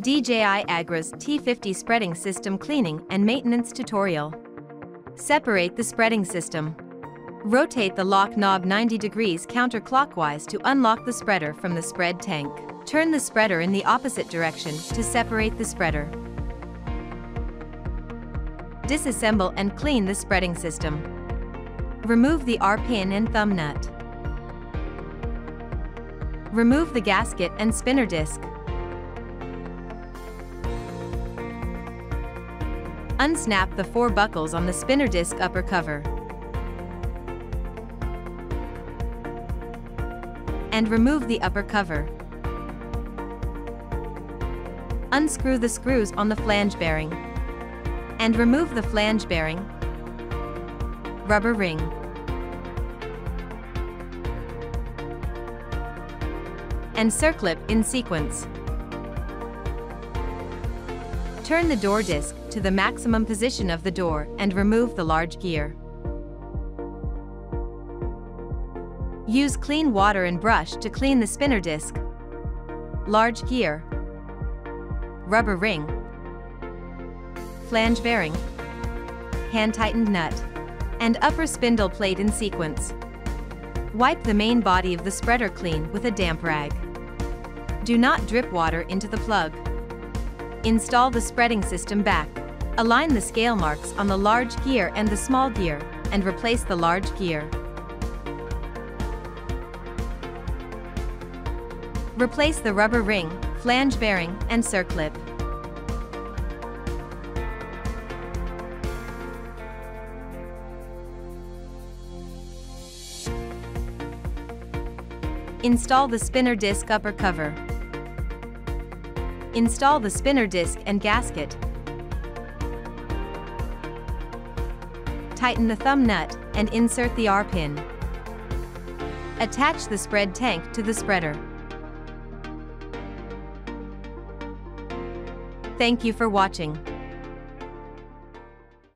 DJI Agras T50 spreading system cleaning and maintenance tutorial. Separate the spreading system. Rotate the lock knob 90 degrees counterclockwise to unlock the spreader from the spread tank. Turn the spreader in the opposite direction to separate the spreader. Disassemble and clean the spreading system. Remove the R-pin and thumb nut. Remove the gasket and spinner disc. Unsnap the four buckles on the spinner disc upper cover. And remove the upper cover. Unscrew the screws on the flange bearing. And remove the flange bearing. Rubber ring. And circlip in sequence. Turn the door disc to the maximum position of the door and remove the large gear. Use clean water and brush to clean the spinner disc, large gear, rubber ring, flange bearing, hand-tightened nut, and upper spindle plate in sequence. Wipe the main body of the spreader clean with a damp rag. Do not drip water into the plug. Install the spreading system back. Align the scale marks on the large gear and the small gear, and replace the large gear. Replace the rubber ring, flange bearing, and circlip. Install the spinner disc upper cover. Install the spinner disc and gasket. Tighten the thumb nut and insert the R-pin. Attach the spread tank to the spreader. Thank you for watching.